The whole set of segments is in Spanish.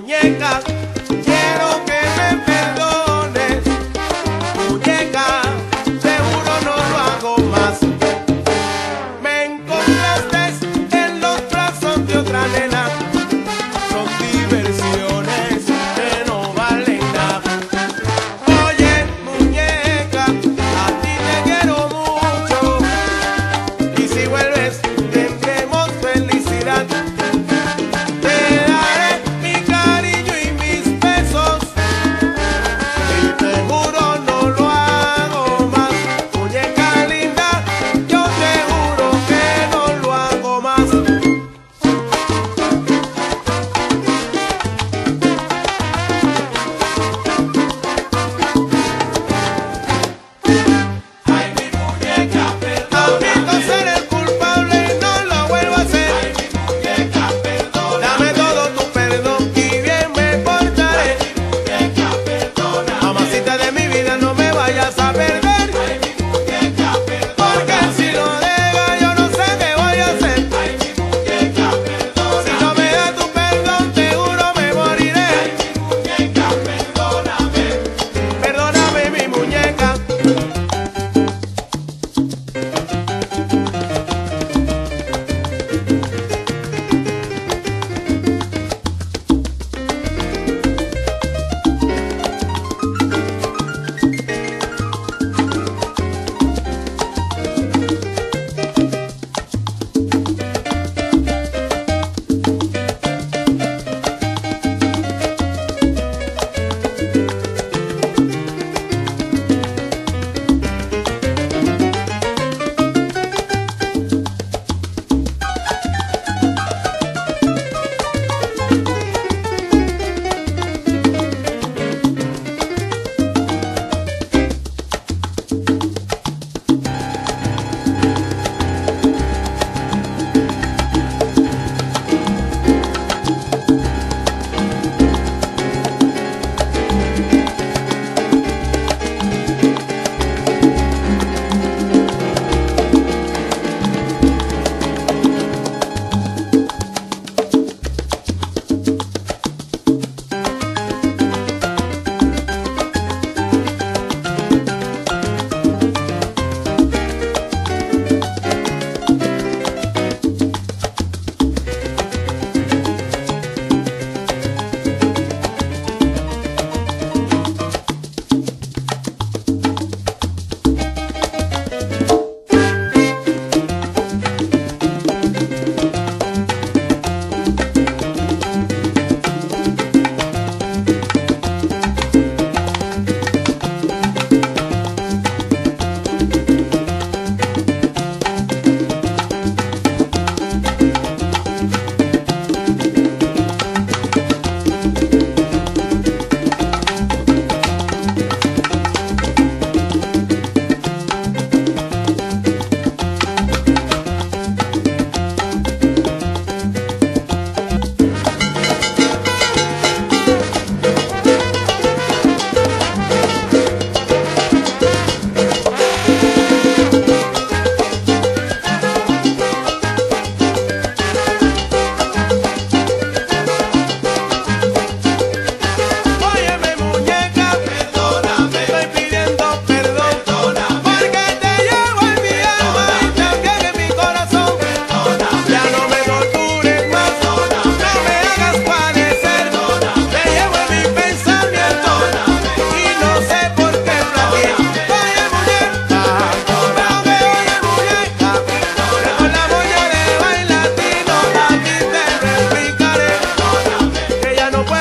muñecas.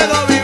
puedo ver.